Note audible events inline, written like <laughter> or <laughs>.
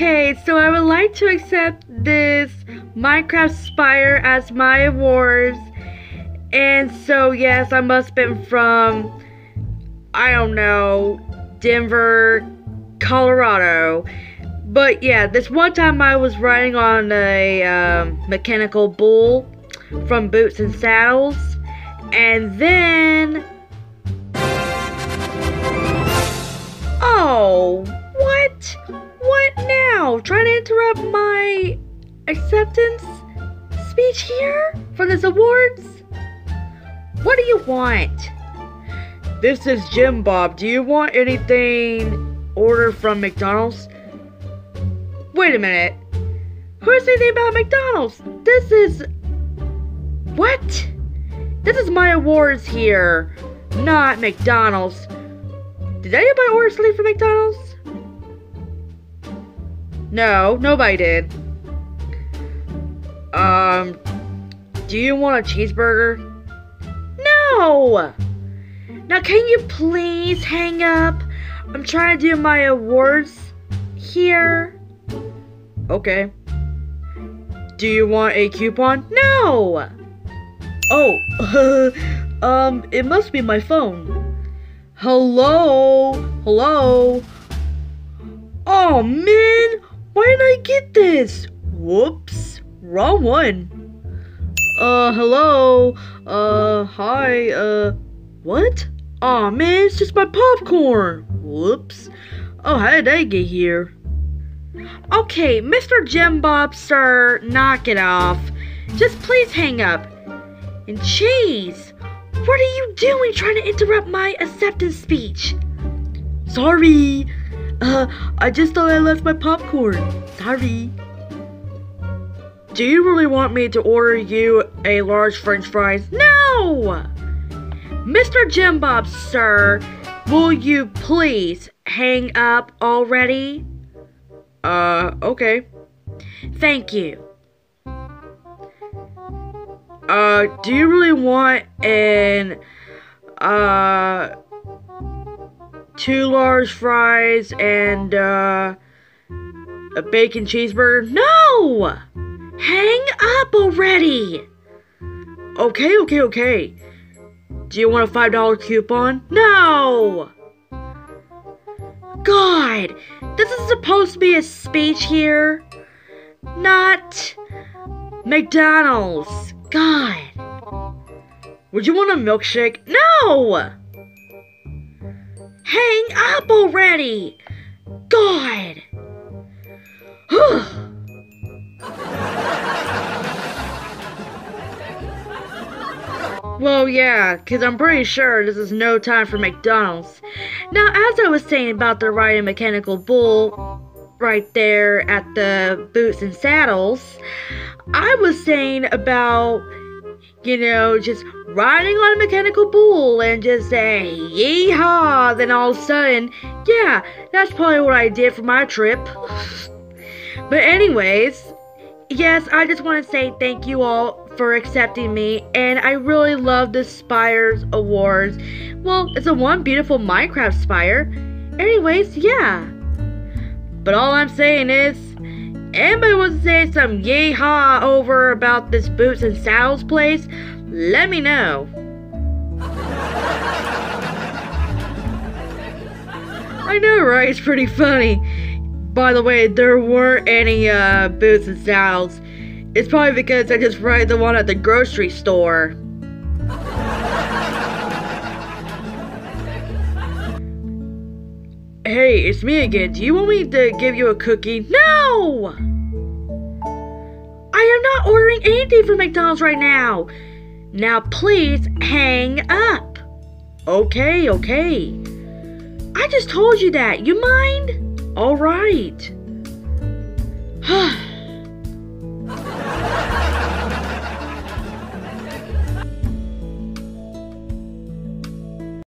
Okay, so I would like to accept this Minecraft Spire as my awards. And so, yes, I must have been from, I don't know, Denver, Colorado. But yeah, this one time I was riding on a um, mechanical bull from Boots and Saddles. And then. Oh, what? Now? Trying to interrupt my acceptance speech here for this awards? What do you want? This is Jim Bob. Do you want anything ordered from McDonald's? Wait a minute. Who's anything about McDonald's? This is. What? This is my awards here, not McDonald's. Did anybody order something from McDonald's? No, nobody did. Um, do you want a cheeseburger? No! Now, can you please hang up? I'm trying to do my awards here. Okay. Do you want a coupon? No! Oh, <laughs> um, it must be my phone. Hello? Hello? Oh man, why didn't I get this? Whoops, wrong one. Uh, hello? Uh, hi, uh, what? oh, man, it's just my popcorn. Whoops. Oh, how did I get here? Okay, Mr. Jim Bob, sir, knock it off. Just please hang up. And cheese, what are you doing trying to interrupt my acceptance speech? Sorry. Uh, I just thought I left my popcorn. Sorry. Do you really want me to order you a large french fries? No! Mr. Jim Bob, sir, will you please hang up already? Uh, okay. Thank you. Uh, do you really want an, uh, two large fries and, uh, a bacon cheeseburger? No! Hang up already! Okay, okay, okay. Do you want a $5 coupon? No! God! This is supposed to be a speech here. Not McDonald's. God. Would you want a milkshake? No! Hang up already! God! <sighs> well, yeah, because I'm pretty sure this is no time for McDonald's. Now, as I was saying about the riding mechanical bull right there at the Boots and Saddles, I was saying about, you know, just riding on a mechanical bull and just say yeehaw, then all of a sudden, yeah, that's probably what I did for my trip. <sighs> but anyways, yes, I just want to say thank you all for accepting me, and I really love the Spires Awards. Well, it's a one beautiful Minecraft Spire. Anyways, yeah. But all I'm saying is, Anybody wants to say some yeehaw over about this Boots and Saddles place? Let me know. I know, right? It's pretty funny. By the way, there weren't any uh, Boots and Saddles. It's probably because I just read the one at the grocery store. Hey, it's me again. Do you want me to give you a cookie? No! I am not ordering anything from McDonald's right now. Now please hang up. Okay, okay. I just told you that. You mind? All right. <sighs> <sighs>